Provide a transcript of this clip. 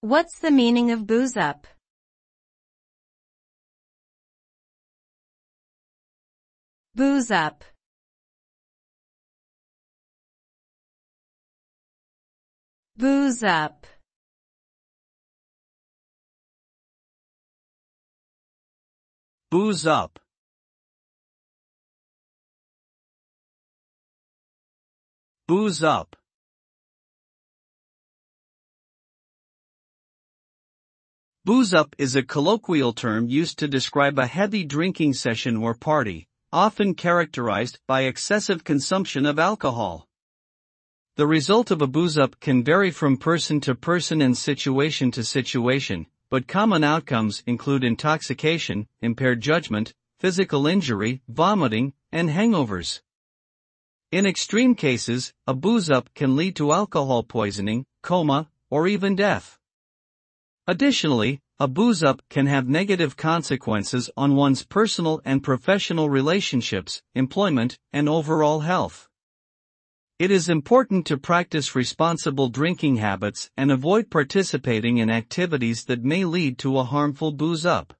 What's the meaning of booze up? Booze up. Booze up. Booze up. Booze up. Booze up is a colloquial term used to describe a heavy drinking session or party, often characterized by excessive consumption of alcohol. The result of a booze up can vary from person to person and situation to situation, but common outcomes include intoxication, impaired judgment, physical injury, vomiting, and hangovers. In extreme cases, a booze up can lead to alcohol poisoning, coma, or even death. Additionally, a booze up can have negative consequences on one's personal and professional relationships, employment, and overall health. It is important to practice responsible drinking habits and avoid participating in activities that may lead to a harmful booze up.